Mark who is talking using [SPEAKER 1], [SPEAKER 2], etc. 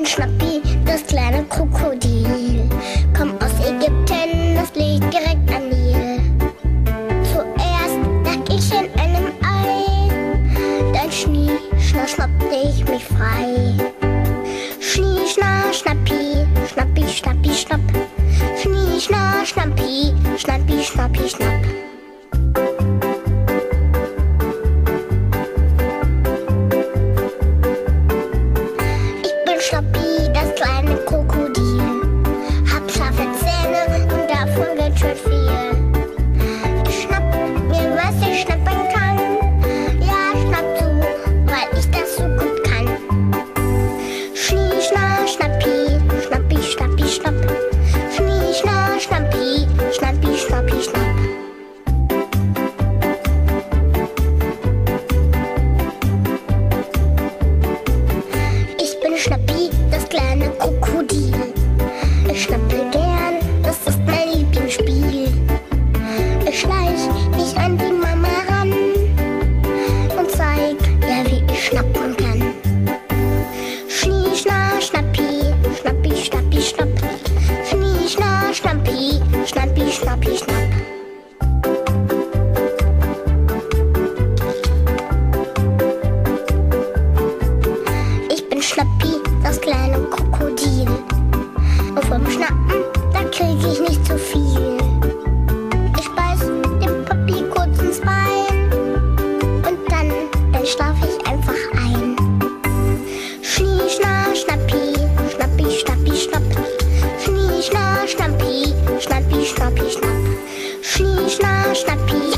[SPEAKER 1] bin Schnappi, das kleine Krokodil. Komm aus Ägypten, das liegt direkt an mir. Zuerst lag ich in einem Ei, dann schnie, schnapp, schnappte ich mich frei. dem Schnappi das kleine Krokodil. Und vom Schnappen, da krieg ich nicht so viel. Ich beiß dem Papi kurz ins Bein und dann, dann schlaf ich einfach ein. Schnie, schna, schnappi, schnappi, schnappi, schnapp. Schnie, schna, schnappi, schnappi, schnappi, schnapp. Schnie, schna, schnappi.